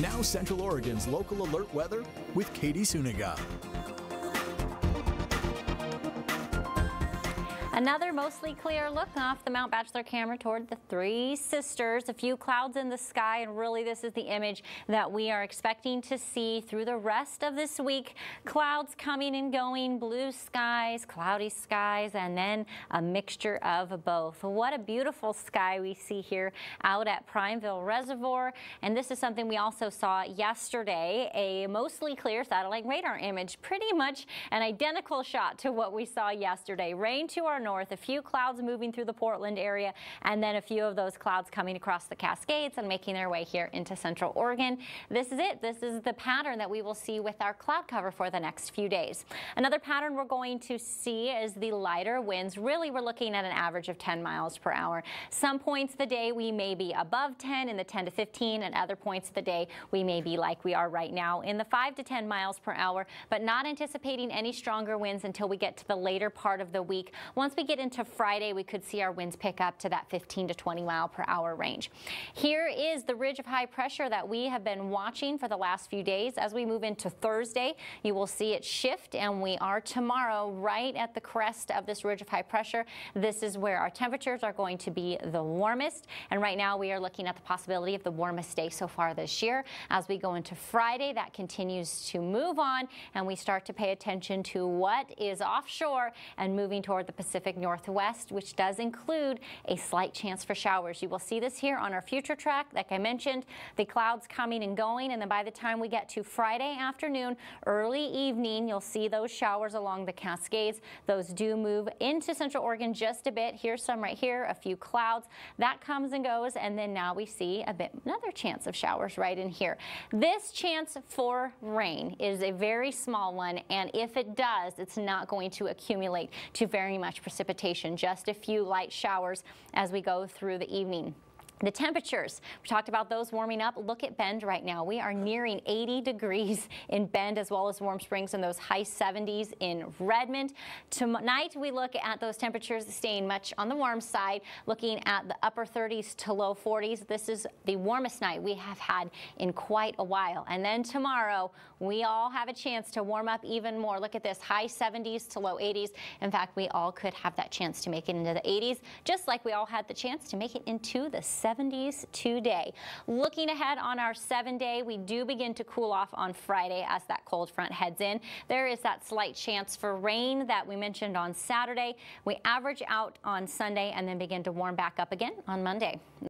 Now Central Oregon's local alert weather with Katie Suniga. Another mostly clear look off the Mount Bachelor camera toward the Three Sisters. A few clouds in the sky, and really this is the image that we are expecting to see through the rest of this week. Clouds coming and going, blue skies, cloudy skies, and then a mixture of both. What a beautiful sky we see here out at Prineville Reservoir. And this is something we also saw yesterday, a mostly clear satellite radar image, pretty much an identical shot to what we saw yesterday. Rain to our north, a few clouds moving through the Portland area, and then a few of those clouds coming across the Cascades and making their way here into central Oregon. This is it. This is the pattern that we will see with our cloud cover for the next few days. Another pattern we're going to see is the lighter winds. Really, we're looking at an average of 10 miles per hour. Some points of the day we may be above 10 in the 10 to 15, and other points of the day we may be like we are right now in the 5 to 10 miles per hour, but not anticipating any stronger winds until we get to the later part of the week. Once once we get into Friday, we could see our winds pick up to that 15 to 20 mile per hour range. Here is the ridge of high pressure that we have been watching for the last few days. As we move into Thursday, you will see it shift, and we are tomorrow right at the crest of this ridge of high pressure. This is where our temperatures are going to be the warmest, and right now we are looking at the possibility of the warmest day so far this year. As we go into Friday, that continues to move on, and we start to pay attention to what is offshore and moving toward the Pacific Pacific Northwest, which does include a slight chance for showers. You will see this here on our future track. Like I mentioned, the clouds coming and going, and then by the time we get to Friday afternoon, early evening, you'll see those showers along the Cascades. Those do move into Central Oregon just a bit. Here's some right here, a few clouds. That comes and goes, and then now we see a bit another chance of showers right in here. This chance for rain is a very small one, and if it does, it's not going to accumulate to very much precipitation, just a few light showers as we go through the evening. The temperatures, we talked about those warming up. Look at Bend right now. We are nearing 80 degrees in Bend as well as Warm Springs and those high 70s in Redmond. Tonight we look at those temperatures staying much on the warm side, looking at the upper 30s to low 40s. This is the warmest night we have had in quite a while. And then tomorrow we all have a chance to warm up even more. Look at this high 70s to low 80s. In fact, we all could have that chance to make it into the 80s, just like we all had the chance to make it into the 70s today. Looking ahead on our seven day, we do begin to cool off on Friday as that cold front heads in. There is that slight chance for rain that we mentioned on Saturday. We average out on Sunday and then begin to warm back up again on Monday.